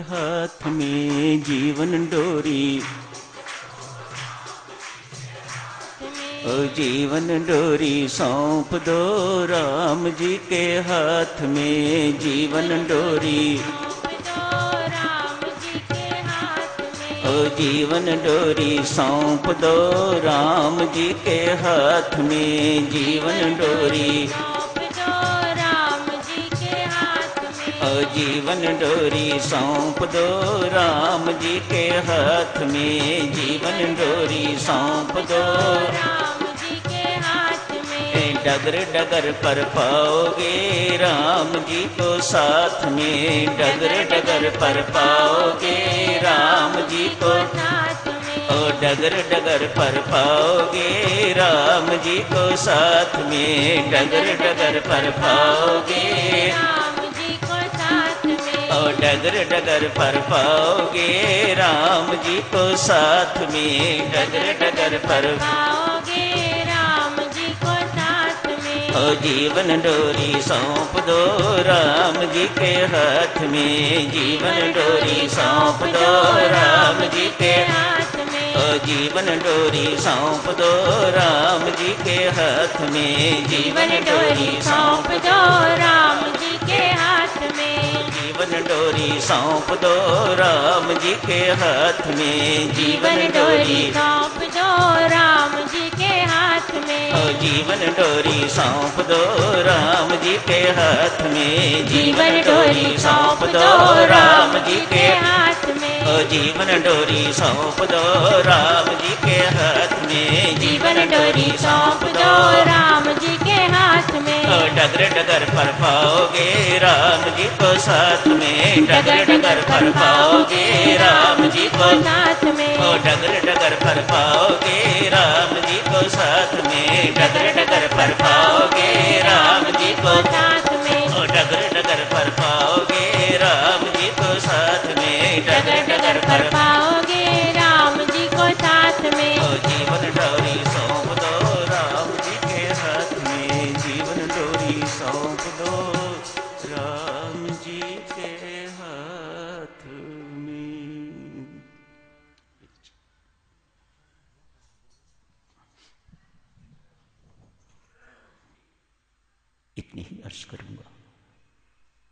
हाथ में जीवन डोरी। ओ जीवन डोरी सौंप दो राम जी के हाथ में जीवन डोरी। ओ जीवन डोरी सौंप दो राम जी के हाथ में जीवन डोरी। जीवन डोरी सौंप दो राम जी के हाथ में जीवन डोरी सौंप दो। डगर डगर पर पाओगे राम जी को साथ में डगर डगर पर पाओगे राम जी को ओ डगर डगर पर पाओगे राम जी को साथ में डगर डगर पर पाओगे। डगर डगर पर पाओगे राम जी को साथ में। डगर डगर पर पाओगे राम जी को साथ में। ओ जीवन डोरी सौंप दो राम जी के हाथ में। जीवन डोरी सौंप दो राम जी के ओ जीवन डोरी सौंप दो राम जी के हाथ में। जीवन डोरी सौंप दो राम हाथ में जीवन डोरी सौंप दो राम जी के हाथ में जीवन डोरी। सौंप दो राम जी के हाथ में। ओ जीवन डोरी सौंप दो राम जी के हाथ में जीवन डोरी सौंप दो राम जी के हाथ में। ओ जीवन डोरी सौंप दो राम जी के हाथ में जीवन डोरी सौंप दो राम जी में। डगर डगर पर पाओगे राम जी को साथ में। डगर डगर पर पाओगे राम जी को। साथ में। ओ डगर डगर पर पाओगे राम जी को साथ में। डगर डगर पर पाओगे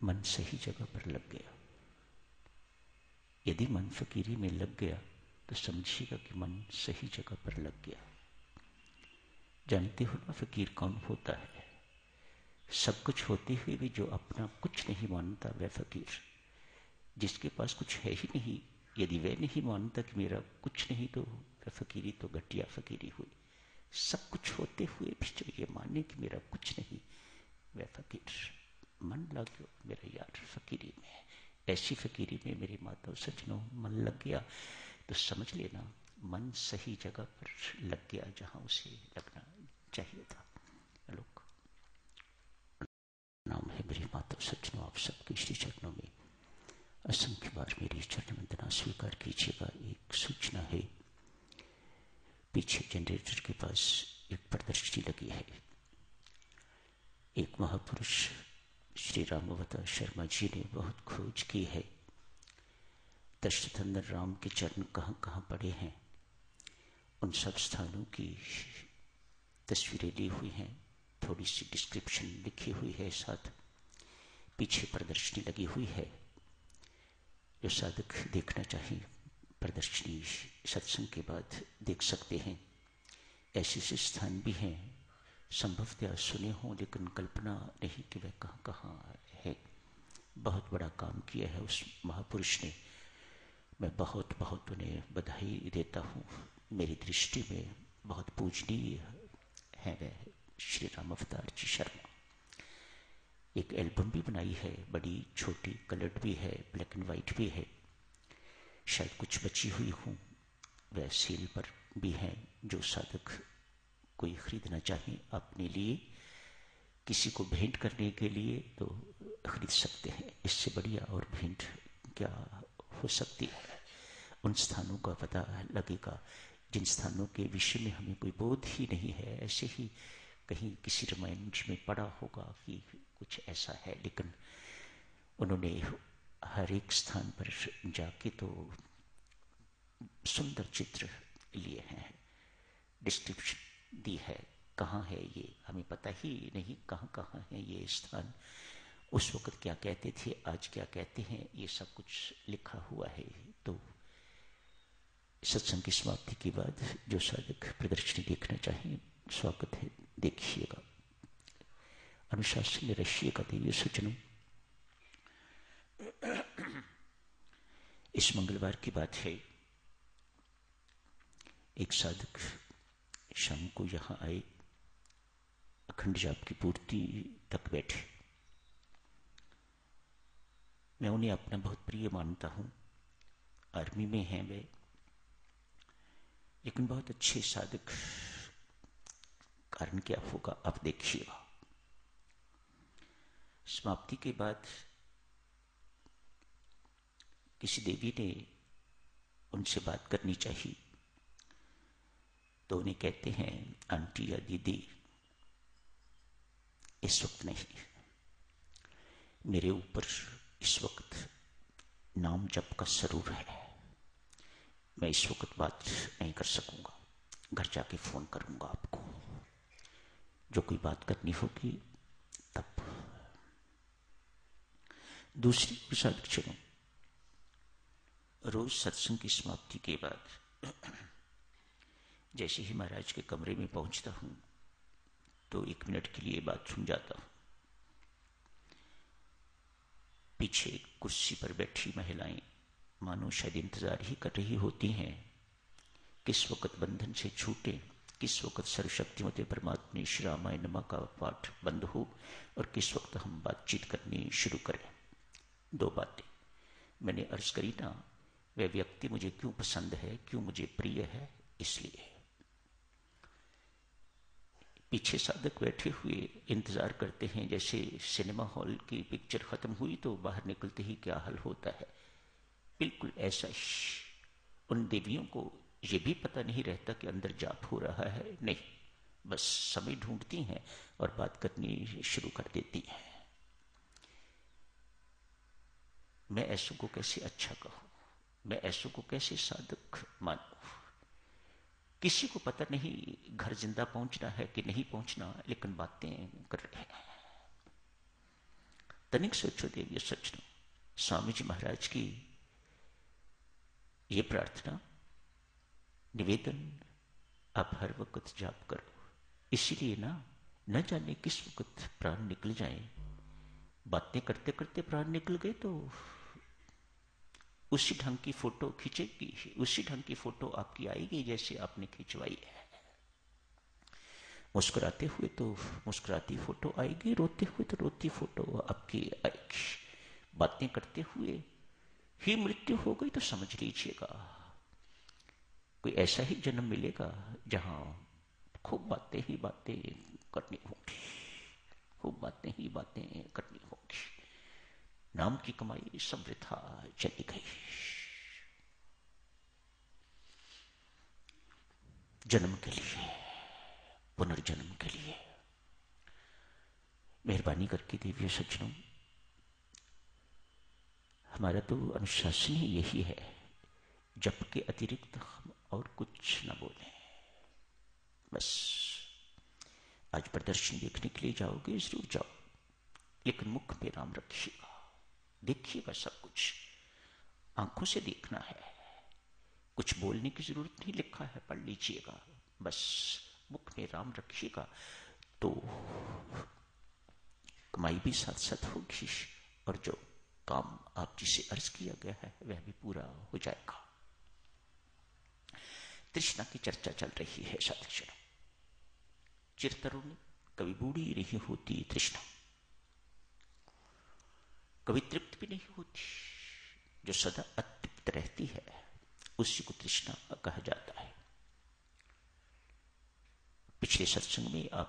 मन सही जगह पर लग गया। यदि मन फकीरी में लग गया तो समझिएगा कि मन सही जगह पर लग गया। जानते हो ना फकीर कौन होता है? सब कुछ होते हुए भी जो अपना कुछ नहीं मानता, वह फकीर। जिसके पास कुछ है ही नहीं, यदि वह नहीं मानता कि मेरा कुछ नहीं तो वह फकीरी तो घटिया फकीरी हुई। सब कुछ होते हुए भी जो ये माने कि मेरा कुछ नहीं, वह फकीर। मन लग गया मेरा यार, फकीरी में, ऐसी फकीरी में मेरी माता सजनों मन लग गया। तो समझ लेना, मन सही जगह पर लग गया जहाँ उसे लगना चाहिए था। लोग, नाम है मेरी माता सजनों आप सबके श्री चरणों में असंख्य बार मेरी चरण वंदना स्वीकार कीजिएगा। एक सूचना है, पीछे जनरेटर के पास एक प्रदर्शनी लगी है। एक महापुरुष श्री रामवता शर्मा जी ने बहुत खोज की है। दशरथंदन राम के चरण कहाँ कहाँ पड़े हैं? उन सब स्थानों की तस्वीरें ली हुई हैं। थोड़ी सी डिस्क्रिप्शन लिखी हुई है साथ। पीछे प्रदर्शनी लगी हुई है। जो साधक देखना चाहिए प्रदर्शनी सत्संग के बाद देख सकते हैं। ऐसे ऐसे स्थान भी हैं। संभवतः सुने हों, लेकिन कल्पना नहीं कि वह कहाँ कहाँ है। बहुत बड़ा काम किया है उस महापुरुष ने। मैं बहुत बहुत उन्हें बधाई देता हूँ। मेरी दृष्टि में बहुत पूजनीय है वह श्री राम अवतार जी शर्मा। एक एल्बम भी बनाई है, बड़ी छोटी, कलर्ड भी है, ब्लैक एंड वाइट भी है। शायद कुछ बची हुई हूँ। वह सील पर भी हैं जो साधक कोई खरीदना चाहे अपने लिए, किसी को भेंट करने के लिए तो खरीद सकते हैं। इससे बढ़िया और भेंट क्या हो सकती है? उन स्थानों का पता लगेगा। जिन स्थानों के विषय में हमें कोई बोध ही नहीं है, ऐसे ही कहीं किसी रामायण में पढ़ा होगा कि कुछ ऐसा है। लेकिन उन्होंने हर एक स्थान पर जाके तो सुंदर चित्र लिए हैं। डिस्क्रिप्शन दी है। कहाँ है ये? हमें पता ही नहीं कहाँ कहाँ है ये स्थान। उस वक्त क्या कहते थे, आज क्या कहते हैं, ये सब कुछ लिखा हुआ है। तो सत्संग की समाप्ति के बाद जो साधक प्रदर्शनी देखना चाहें, स्वागत है। देखिएगा। अनुशासन रशिएगा देवी सज्जनों। इस मंगलवार की बात है। एक साधक शाम को यहाँ आए। अखंड जाप की पूर्ति तक बैठे। मैं उन्हें अपना बहुत प्रिय मानता हूँ। आर्मी में हैं वे। लेकिन बहुत अच्छे साधक कारण क्या होगा, आप देखिएगा समाप्ति के बाद किसी देवी ने उनसे बात करनी चाहिए। तो उन्हें कहते हैं, आंटी या दीदी, इस वक्त नहीं। मेरे ऊपर इस वक्त नाम जप का सरूर है। मैं इस वक्त बात नहीं कर सकूँगा। घर जाके फ़ोन करूँगा आपको। जो कोई बात करनी होगी, तब। दूसरी प्रसाद चलो रोज सत्संग की समाप्ति के बाद जैसे ही महाराज के कमरे में पहुँचता हूँ तो एक मिनट के लिए बात सुन जाता हूँ। पीछे कुर्सी पर बैठी महिलाएँ मानो शायद इंतज़ार ही कर रही होती हैं, किस वक्त बंधन से छूटे, किस वक्त सर्वशक्तिमते परमात्मा श्री रामायण नमा का पाठ बंद हो, और किस वक्त हम बातचीत करनी शुरू करें। दो बातें। मैंने अर्ज़ करी ना, वह व्यक्ति मुझे क्यों पसंद है, क्यों मुझे प्रिय है, इसलिए। पीछे साधक बैठे हुए इंतज़ार करते हैं, जैसे सिनेमा हॉल की पिक्चर खत्म हुई तो बाहर निकलते ही क्या हल होता है। बिल्कुल ऐसा उन देवियों को यह भी पता नहीं रहता कि अंदर जाप हो रहा है, नहीं। बस समय ढूंढती हैं और बात करनी शुरू कर देती हैं। मैं ऐसों को कैसे अच्छा कहूँ? मैं ऐसों को कैसे साधक मानू? किसी को पता नहीं घर ज़िंदा पहुँचना है कि नहीं पहुँचना, लेकिन बातें कर रहे हैं। तनिक सोचो देवी सचना स्वामी जी महाराज की ये प्रार्थना, निवेदन, आप हर वक्त जाप करो। इसीलिए ना, न जाने किस वक्त प्राण निकल जाए। बातें करते करते प्राण निकल गए तो उसी ढंग की फ़ोटो खींचेगी, उसी ढंग की फ़ोटो आपकी आएगी जैसे आपने खिंचवाई है। मुस्कुराते हुए तो मुस्कुराती फ़ोटो आएगी, रोते हुए तो रोती फ़ोटो आपकी आएगी। बातें करते हुए ही मृत्यु हो गई तो समझ लीजिएगा, कोई ऐसा ही जन्म मिलेगा जहाँ खूब बातें ही बातें करनी होंगी, खूब बातें ही बातें करनी नाम की कमाई समृद्धा चली गई। जन्म के लिए, पुनर्जन्म के लिए मेहरबानी करके देवी सज्जनों, हमारा तो अनुशासन ही यही है जब के अतिरिक्त हम और कुछ न बोले। बस, आज प्रदर्शन देखने के लिए जाओगे, ज़रूर जाओ। लेकिन मुख पे राम रखिएगा देखिएगा सब कुछ। आँखों से देखना है। कुछ बोलने की ज़रूरत नहीं, लिखा है, पढ़ लीजिएगा। बस, मुख में राम रखिएगा। तो कमाई भी साथ साथ होगी और जो काम आप जिसे अर्ज़ किया गया है, वह भी पूरा हो जाएगा। तृष्णा की चर्चा चल रही है साथियों चिरतरुण, कभी बूढ़ी नहीं होती तृष्णा। कभी तृप्त भी नहीं होती। जो सदा अतृप्त रहती है, उसी को तृष्णा कहा जाता है। पिछले सत्संग में आप